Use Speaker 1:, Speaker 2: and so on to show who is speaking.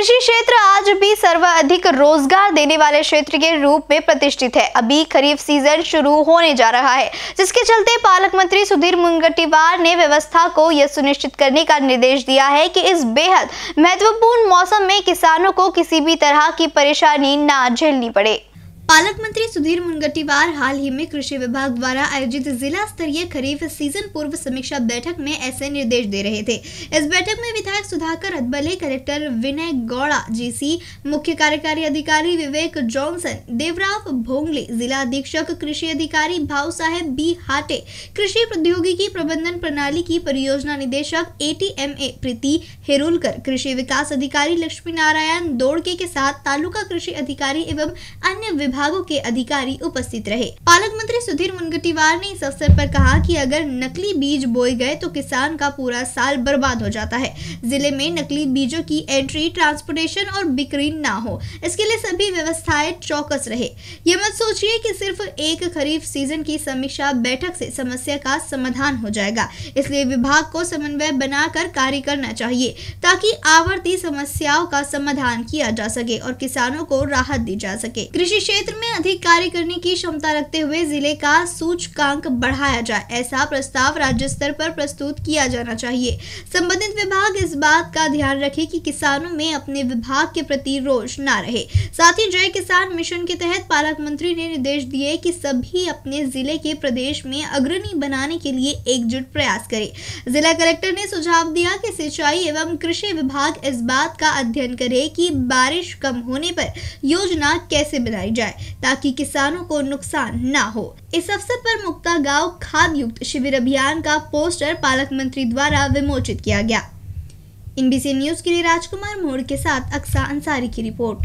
Speaker 1: कृषि क्षेत्र आज भी सर्वाधिक रोज़गार देने वाले क्षेत्र के रूप में प्रतिष्ठित है। अभी खरीफ सीज़न शुरू होने जा रहा है, जिसके चलते पालक मंत्री सुधीर मुंगटीवार ने व्यवस्था को यह सुनिश्चित करने का निर्देश दिया है कि इस बेहद महत्वपूर्ण मौसम में किसानों को किसी भी तरह की परेशानी न झेलनी पड़े। पालक मंत्री सुधीर मुनगटीवार हाल ही में कृषि विभाग द्वारा आयोजित जिला स्तरीय खरीफ सीज़न पूर्व समीक्षा बैठक में ऐसे निर्देश दे रहे थे। इस बैठक में विधायक सुधाकर अदबले कलेक्टर विनय गौड़ा, जीसी, मुख्य कार्यकारी अधिकारी विवेक जॉनसन, देवराव भोंगले, जिला अधीक्षक कृषि अधिकारी भाव साहेब बी हाटे, कृषि प्रौद्योगिकी प्रबंधन प्रणाली की परियोजना निदेशक एटीएमए प्रीति हेरुलकर, कृषि विकास अधिकारी लक्ष्मी नारायण दौड़के के साथ तालुका कृषि अधिकारी एवं अन्य विभाग विभागों के अधिकारी उपस्थित रहे। पालक मंत्री सुधीर मुनगटीवार ने इस अवसर पर कहा कि अगर नकली बीज बोए गए तो किसान का पूरा साल बर्बाद हो जाता है। ज़िले में नकली बीजों की एंट्री ट्रांसपोर्टेशन और बिक्री न हो। इसके लिए सभी व्यवस्थाएँ चौकस रहे। ये मत सोचिए कि सिर्फ़ एक खरीफ सीज़न की समीक्षा बैठक से समस्या का समाधान हो जाएगा। इसलिए विभाग को समन्वय बनाकर कार्य करना चाहिए, ताकि आवर्ती समस्याओं का समाधान किया जा सके और किसानों को राहत दी जा सके। कृषि क्षेत्र क्षेत्र में अधिक कार्य करने की क्षमता रखते हुए ज़िले का सूचकांक बढ़ाया जाए, ऐसा प्रस्ताव राज्य स्तर पर प्रस्तुत किया जाना चाहिए। संबंधित विभाग इस बात का ध्यान रखे कि किसानों में अपने विभाग के प्रति रोष न रहे। साथ ही जय किसान मिशन के तहत पालक मंत्री ने निर्देश दिए कि सभी अपने ज़िले के प्रदेश में अग्रणी बनाने के लिए एकजुट प्रयास करे। जिला कलेक्टर ने सुझाव दिया कि सिंचाई एवं कृषि विभाग इस बात का अध्ययन करे कि बारिश कम होने पर योजना कैसे बनाई जाए। ताकि किसानों को नुकसान न हो। इस अवसर पर मुक्ता गाँव खाद युक्त शिविर अभियान का पोस्टर पालक मंत्री द्वारा विमोचित किया गया। इन न्यूज़ के लिए राजकुमार मोड़ के साथ अक्सा अंसारी की रिपोर्ट।